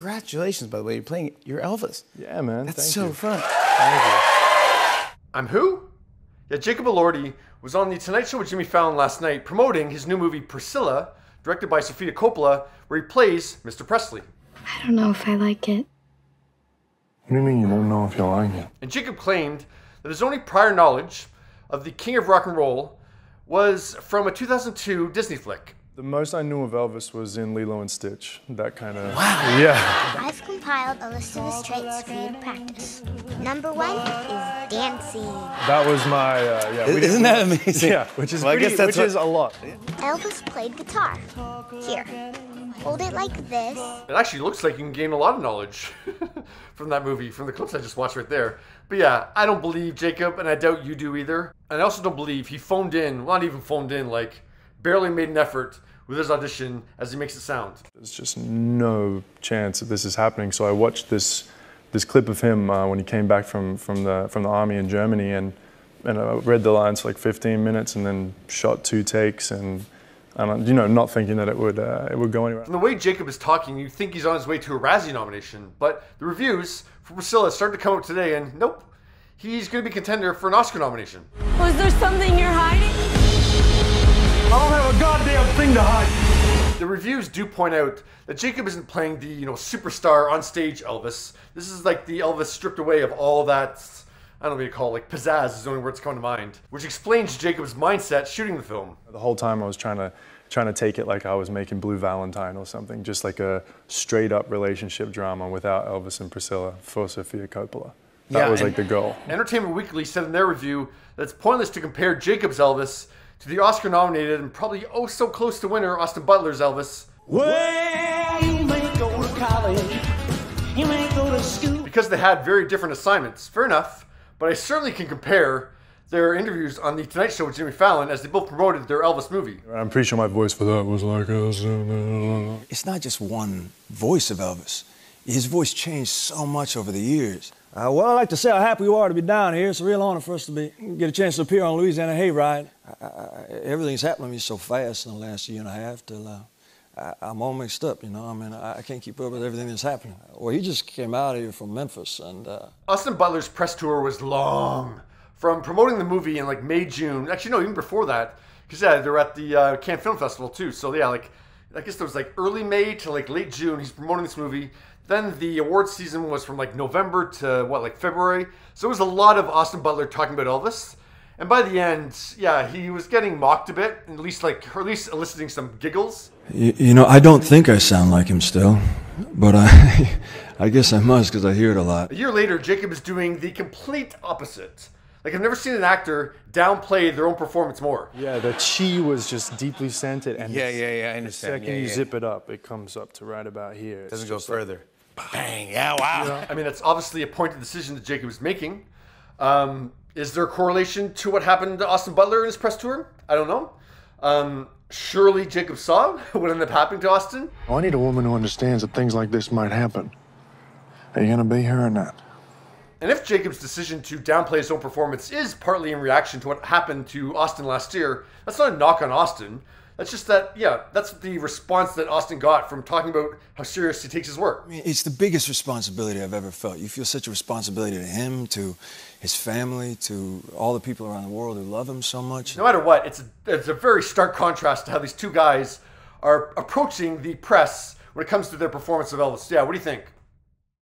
Congratulations, by the way, you're playing. You're Elvis. Yeah, man. That's thank so you. fun. Thank you. I'm who? Yeah, Jacob Elordi was on the Tonight Show with Jimmy Fallon last night promoting his new movie Priscilla, directed by Sofia Coppola, where he plays Mr. Presley. I don't know if I like it. What do you mean you don't know if you like it? And Jacob claimed that his only prior knowledge of the King of Rock and Roll was from a 2002 Disney flick. The most I knew of Elvis was in Lilo and Stitch. That kind of. Wow. Yeah. I've compiled a list of his traits for you to practice. Number one is dancing. That was my. Uh, yeah. we Isn't that amazing? Yeah, which is Well, I guess that's which what- is a lot. Elvis played guitar. Here, hold it like this. It actually looks like you can gain a lot of knowledge from that movie, from the clips I just watched right there. But yeah, I don't believe Jacob, and I doubt you do either. And I also don't believe he phoned in, well, not even phoned in, like barely made an effort with his audition as he makes it sound. There's just no chance that this is happening. So I watched this this clip of him uh, when he came back from from the from the army in Germany, and and I read the lines for like 15 minutes, and then shot two takes, and and you know, not thinking that it would uh, it would go anywhere. From the way Jacob is talking, you think he's on his way to a Razzie nomination, but the reviews for Priscilla started to come out today, and nope, he's going to be contender for an Oscar nomination. Was there something you're hiding? Reviews do point out that Jacob isn't playing the you know superstar on stage Elvis. This is like the Elvis stripped away of all that. I don't know what you call it, like pizzazz is the only word that's coming to mind, which explains Jacob's mindset shooting the film. The whole time I was trying to trying to take it like I was making Blue Valentine or something, just like a straight up relationship drama without Elvis and Priscilla for Sofia Coppola. That Yeah, was like the goal. Entertainment Weekly said in their review that it's pointless to compare Jacob's Elvis to the Oscar nominated and probably oh so close to winner Austin Butler's Elvis. Well, you may go to college, you may go to school. because they had very different assignments. Fair enough, but I certainly can compare their interviews on the Tonight Show with Jimmy Fallon as they both promoted their Elvis movie. I'm pretty sure my voice for that was like. It's not just one voice of Elvis. His voice changed so much over the years. Uh, well, I'd like to say how happy we are to be down here. It's a real honor for us to be get a chance to appear on Louisiana Hayride. I, I, everything's happened to me so fast in the last year and a half till uh, I, I'm all mixed up. You know, I mean, I, I can't keep up with everything that's happening. Well, he just came out here from Memphis, and uh, Austin Butler's press tour was long. From promoting the movie in like May, June, actually, no, even before that, because yeah, they were at the uh, Cannes Film Festival too. So yeah, like, I guess there was like early May to like late June, he's promoting this movie. Then the awards season was from like November to what, like February. So it was a lot of Austin Butler talking about Elvis. And by the end, yeah, he was getting mocked a bit, at least like, or at least eliciting some giggles. You, you know, I don't think I sound like him still, but I, I guess I must because I hear it a lot. A year later, Jacob is doing the complete opposite. Like I've never seen an actor downplay their own performance more. yeah, the chi was just deeply scented, and Yeah, yeah, yeah, I The second Yeah, you yeah. zip it up, it comes up to right about here. It's Doesn't go just like- further. Bang! Yeah, wow. I mean, that's obviously a pointed decision that Jacob is making. Um, is there a correlation to what happened to Austin Butler in his press tour? I don't know. Um, surely Jacob saw what ended up happening to Austin. I need a woman who understands that things like this might happen. Are you gonna be here or not? And if Jacob's decision to downplay his own performance is partly in reaction to what happened to Austin last year, that's not a knock on Austin. That's just that, yeah, that's the response that Austin got from talking about how serious he takes his work. I mean, it's the biggest responsibility I've ever felt. You feel such a responsibility to him, to his family, to all the people around the world who love him so much. No matter what, it's a, it's a very stark contrast to how these two guys are approaching the press when it comes to their performance of Elvis. Yeah, what do you think?